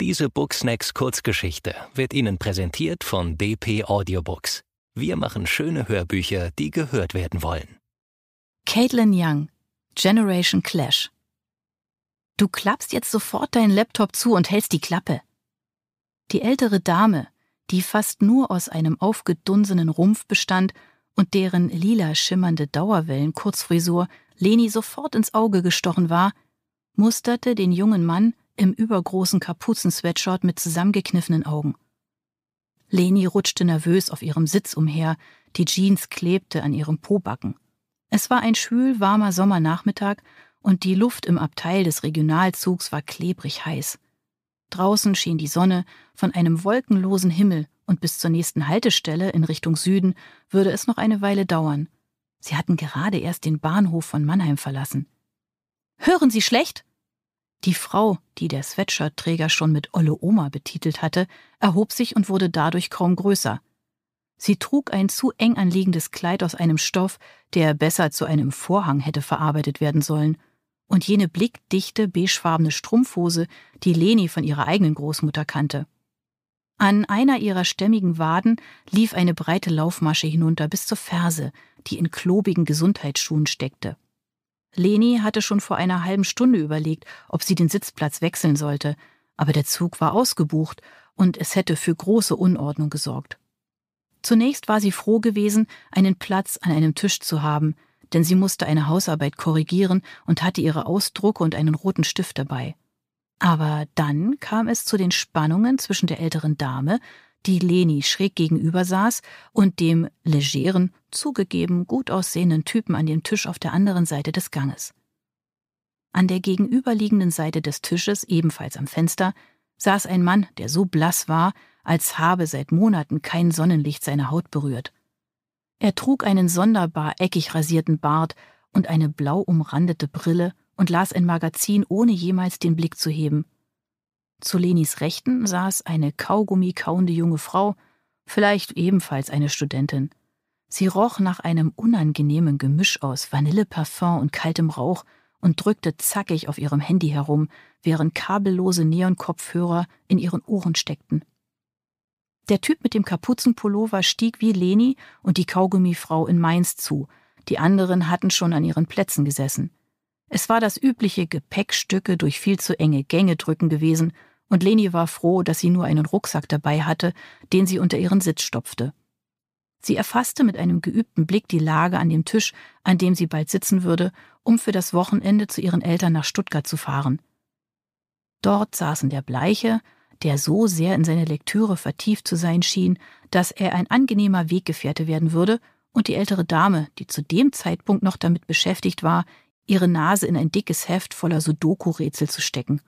Diese Booksnacks Kurzgeschichte wird Ihnen präsentiert von DP Audiobooks. Wir machen schöne Hörbücher, die gehört werden wollen. Caitlin Young, Generation Clash. Du klappst jetzt sofort deinen Laptop zu und hältst die Klappe. Die ältere Dame, die fast nur aus einem aufgedunsenen Rumpf bestand und deren lila schimmernde Dauerwellen-Kurzfrisur Leni sofort ins Auge gestochen war, musterte den jungen Mann im übergroßen Kapuzensweatshirt mit zusammengekniffenen Augen. Leni rutschte nervös auf ihrem Sitz umher, die Jeans klebte an ihrem Pobacken. Es war ein schwül warmer Sommernachmittag und die Luft im Abteil des Regionalzugs war klebrig heiß. Draußen schien die Sonne von einem wolkenlosen Himmel und bis zur nächsten Haltestelle in Richtung Süden würde es noch eine Weile dauern. Sie hatten gerade erst den Bahnhof von Mannheim verlassen. Hören Sie schlecht? Die Frau, die der Sweatshirtträger schon mit Olle Oma betitelt hatte, erhob sich und wurde dadurch kaum größer. Sie trug ein zu eng anliegendes Kleid aus einem Stoff, der besser zu einem Vorhang hätte verarbeitet werden sollen, und jene blickdichte, beigefarbene Strumpfhose, die Leni von ihrer eigenen Großmutter kannte. An einer ihrer stämmigen Waden lief eine breite Laufmasche hinunter bis zur Ferse, die in klobigen Gesundheitsschuhen steckte. Leni hatte schon vor einer halben Stunde überlegt, ob sie den Sitzplatz wechseln sollte, aber der Zug war ausgebucht und es hätte für große Unordnung gesorgt. Zunächst war sie froh gewesen, einen Platz an einem Tisch zu haben, denn sie musste eine Hausarbeit korrigieren und hatte ihre Ausdrucke und einen roten Stift dabei. Aber dann kam es zu den Spannungen zwischen der älteren Dame, die Leni schräg gegenüber saß, und dem legeren, zugegeben gut aussehenden Typen an dem Tisch auf der anderen Seite des Ganges. An der gegenüberliegenden Seite des Tisches, ebenfalls am Fenster, saß ein Mann, der so blass war, als habe seit Monaten kein Sonnenlicht seine Haut berührt. Er trug einen sonderbar eckig rasierten Bart und eine blau umrandete Brille und las ein Magazin, ohne jemals den Blick zu heben. Zu Lenis Rechten saß eine Kaugummi kauende junge Frau, vielleicht ebenfalls eine Studentin. Sie roch nach einem unangenehmen Gemisch aus Vanilleparfum und kaltem Rauch und drückte zackig auf ihrem Handy herum, während kabellose Neonkopfhörer in ihren Ohren steckten. Der Typ mit dem Kapuzenpullover stieg wie Leni und die Kaugummifrau in Mainz zu, die anderen hatten schon an ihren Plätzen gesessen. Es war das übliche Gepäckstücke durch viel zu enge Gänge drücken gewesen und Leni war froh, dass sie nur einen Rucksack dabei hatte, den sie unter ihren Sitz stopfte. Sie erfasste mit einem geübten Blick die Lage an dem Tisch, an dem sie bald sitzen würde, um für das Wochenende zu ihren Eltern nach Stuttgart zu fahren. Dort saßen der Bleiche, der so sehr in seine Lektüre vertieft zu sein schien, dass er ein angenehmer Weggefährte werden würde, und die ältere Dame, die zu dem Zeitpunkt noch damit beschäftigt war, ihre Nase in ein dickes Heft voller Sudoku-Rätsel zu stecken.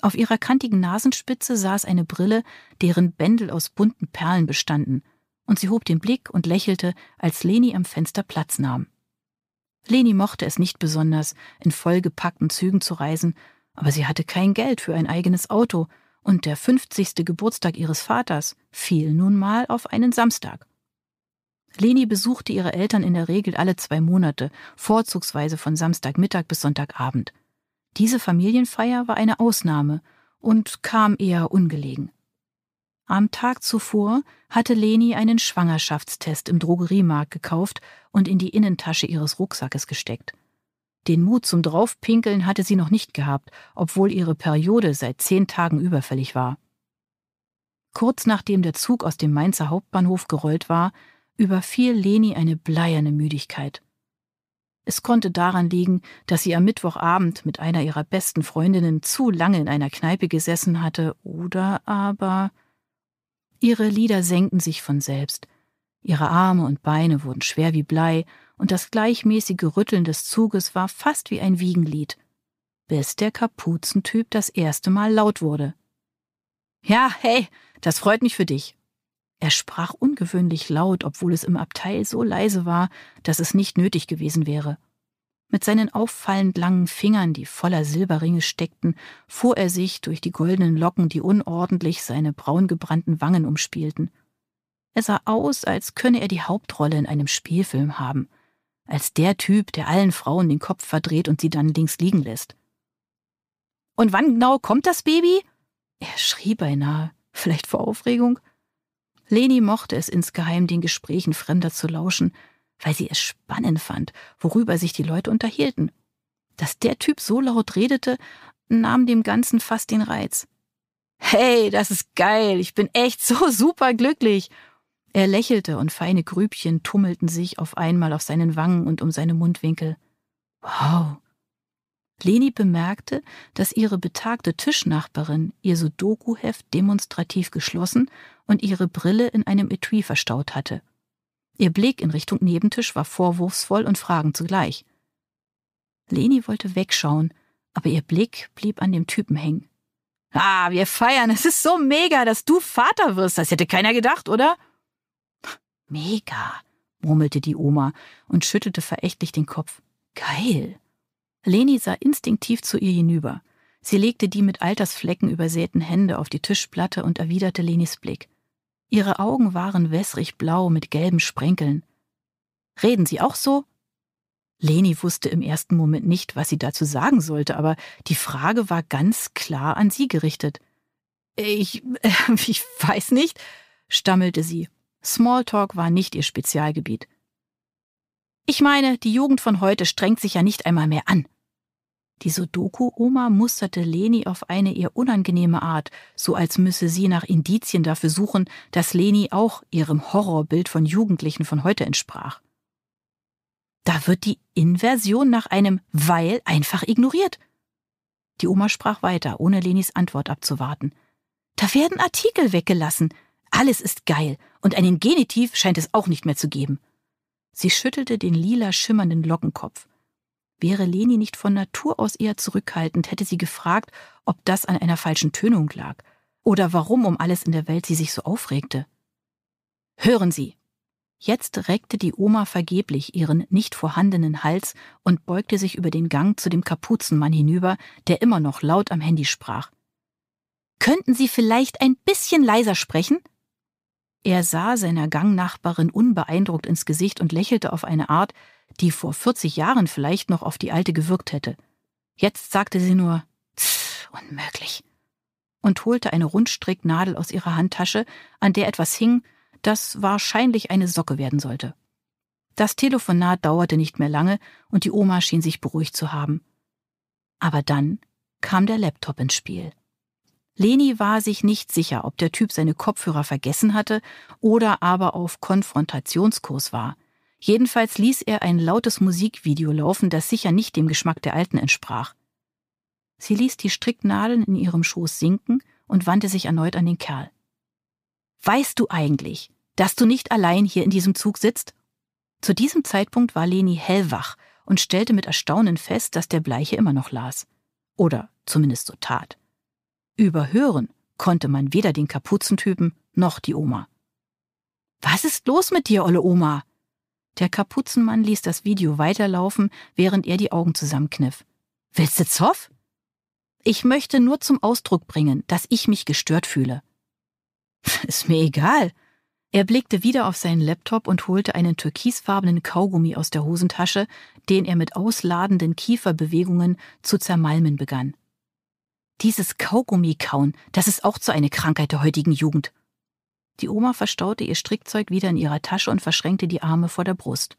Auf ihrer kantigen Nasenspitze saß eine Brille, deren Bändel aus bunten Perlen bestanden, und sie hob den Blick und lächelte, als Leni am Fenster Platz nahm. Leni mochte es nicht besonders, in vollgepackten Zügen zu reisen, aber sie hatte kein Geld für ein eigenes Auto, und der fünfzigste Geburtstag ihres Vaters fiel nun mal auf einen Samstag. Leni besuchte ihre Eltern in der Regel alle zwei Monate, vorzugsweise von Samstagmittag bis Sonntagabend. Diese Familienfeier war eine Ausnahme und kam eher ungelegen. Am Tag zuvor hatte Leni einen Schwangerschaftstest im Drogeriemarkt gekauft und in die Innentasche ihres Rucksackes gesteckt. Den Mut zum Draufpinkeln hatte sie noch nicht gehabt, obwohl ihre Periode seit zehn Tagen überfällig war. Kurz nachdem der Zug aus dem Mainzer Hauptbahnhof gerollt war, überfiel Leni eine bleierne Müdigkeit. Es konnte daran liegen, dass sie am Mittwochabend mit einer ihrer besten Freundinnen zu lange in einer Kneipe gesessen hatte, oder aber ihre Lider senkten sich von selbst, ihre Arme und Beine wurden schwer wie Blei, und das gleichmäßige Rütteln des Zuges war fast wie ein Wiegenlied, bis der Kapuzentyp das erste Mal laut wurde. Ja, hey, das freut mich für dich. Er sprach ungewöhnlich laut, obwohl es im Abteil so leise war, dass es nicht nötig gewesen wäre. Mit seinen auffallend langen Fingern, die voller Silberringe steckten, fuhr er sich durch die goldenen Locken, die unordentlich seine braungebrannten Wangen umspielten. Er sah aus, als könne er die Hauptrolle in einem Spielfilm haben, als der Typ, der allen Frauen den Kopf verdreht und sie dann links liegen lässt. Und wann genau kommt das Baby? Er schrie beinahe, vielleicht vor Aufregung. Leni mochte es insgeheim, den Gesprächen Fremder zu lauschen, weil sie es spannend fand, worüber sich die Leute unterhielten. Dass der Typ so laut redete, nahm dem Ganzen fast den Reiz. Hey, das ist geil, ich bin echt so super glücklich. Er lächelte und feine Grübchen tummelten sich auf einmal auf seinen Wangen und um seine Mundwinkel. Wow. Leni bemerkte, dass ihre betagte Tischnachbarin ihr Sudoku-Heft demonstrativ geschlossen und ihre Brille in einem Etui verstaut hatte. Ihr Blick in Richtung Nebentisch war vorwurfsvoll und fragend zugleich. Leni wollte wegschauen, aber ihr Blick blieb an dem Typen hängen. Ah, wir feiern. Es ist so mega, dass du Vater wirst. Das hätte keiner gedacht, oder? Mega, murmelte die Oma und schüttelte verächtlich den Kopf. Geil. Leni sah instinktiv zu ihr hinüber. Sie legte die mit Altersflecken übersäten Hände auf die Tischplatte und erwiderte Lenis Blick. Ihre Augen waren wässrig blau mit gelben Sprenkeln. Reden Sie auch so? Leni wusste im ersten Moment nicht, was sie dazu sagen sollte, aber die Frage war ganz klar an sie gerichtet. Ich, äh, ich weiß nicht, stammelte sie. Smalltalk war nicht ihr Spezialgebiet. Ich meine, die Jugend von heute strengt sich ja nicht einmal mehr an. Die Sudoku-Oma musterte Leni auf eine ihr unangenehme Art, so als müsse sie nach Indizien dafür suchen, dass Leni auch ihrem Horrorbild von Jugendlichen von heute entsprach. Da wird die Inversion nach einem Weil einfach ignoriert. Die Oma sprach weiter, ohne Lenis Antwort abzuwarten. Da werden Artikel weggelassen. Alles ist geil, und einen Genitiv scheint es auch nicht mehr zu geben. Sie schüttelte den lila schimmernden Lockenkopf. Wäre Leni nicht von Natur aus eher zurückhaltend, hätte sie gefragt, ob das an einer falschen Tönung lag oder warum um alles in der Welt sie sich so aufregte. Hören Sie, Jetzt reckte die Oma vergeblich ihren nicht vorhandenen Hals und beugte sich über den Gang zu dem Kapuzenmann hinüber, der immer noch laut am Handy sprach. Könnten Sie vielleicht ein bisschen leiser sprechen? Er sah seiner Gangnachbarin unbeeindruckt ins Gesicht und lächelte auf eine Art, die vor 40 Jahren vielleicht noch auf die Alte gewirkt hätte. Jetzt sagte sie nur, unmöglich, und holte eine Rundstricknadel aus ihrer Handtasche, an der etwas hing, das wahrscheinlich eine Socke werden sollte. Das Telefonat dauerte nicht mehr lange und die Oma schien sich beruhigt zu haben. Aber dann kam der Laptop ins Spiel. Leni war sich nicht sicher, ob der Typ seine Kopfhörer vergessen hatte oder aber auf Konfrontationskurs war. Jedenfalls ließ er ein lautes Musikvideo laufen, das sicher nicht dem Geschmack der Alten entsprach. Sie ließ die Stricknadeln in ihrem Schoß sinken und wandte sich erneut an den Kerl. Weißt du eigentlich, dass du nicht allein hier in diesem Zug sitzt? Zu diesem Zeitpunkt war Leni hellwach und stellte mit Erstaunen fest, dass der Bleiche immer noch las. Oder zumindest so tat. Überhören konnte man weder den Kapuzentypen noch die Oma. Was ist los mit dir, olle Oma? Der Kapuzenmann ließ das Video weiterlaufen, während er die Augen zusammenkniff. Willst du Zoff? Ich möchte nur zum Ausdruck bringen, dass ich mich gestört fühle. Ist mir egal, er blickte wieder auf seinen Laptop und holte einen türkisfarbenen Kaugummi aus der Hosentasche, den er mit ausladenden Kieferbewegungen zu zermalmen begann. Dieses Kaugummi-Kauen, das ist auch so eine Krankheit der heutigen Jugend. Die Oma verstaute ihr Strickzeug wieder in ihrer Tasche und verschränkte die Arme vor der Brust.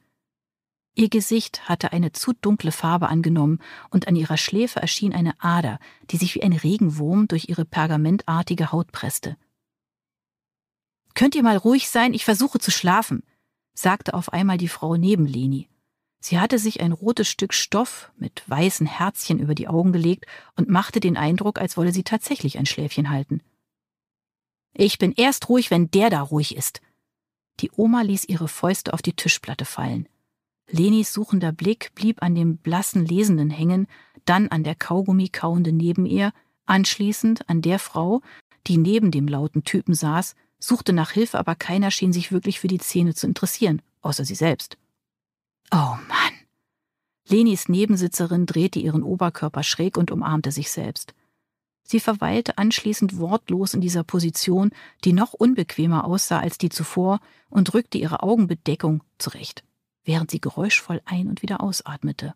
Ihr Gesicht hatte eine zu dunkle Farbe angenommen, und an ihrer Schläfe erschien eine Ader, die sich wie ein Regenwurm durch ihre pergamentartige Haut presste. Könnt ihr mal ruhig sein, ich versuche zu schlafen, sagte auf einmal die Frau neben Leni. Sie hatte sich ein rotes Stück Stoff mit weißen Herzchen über die Augen gelegt und machte den Eindruck, als wolle sie tatsächlich ein Schläfchen halten. Ich bin erst ruhig, wenn der da ruhig ist. Die Oma ließ ihre Fäuste auf die Tischplatte fallen. Lenis suchender Blick blieb an dem blassen Lesenden hängen, dann an der Kaugummi kauenden neben ihr, anschließend an der Frau, die neben dem lauten Typen saß suchte nach Hilfe, aber keiner schien sich wirklich für die Szene zu interessieren, außer sie selbst. Oh Mann. Lenis Nebensitzerin drehte ihren Oberkörper schräg und umarmte sich selbst. Sie verweilte anschließend wortlos in dieser Position, die noch unbequemer aussah als die zuvor, und rückte ihre Augenbedeckung zurecht, während sie geräuschvoll ein- und wieder ausatmete.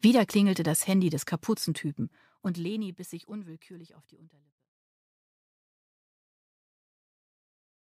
Wieder klingelte das Handy des Kapuzentypen, und Leni biss sich unwillkürlich auf die Unterlippe.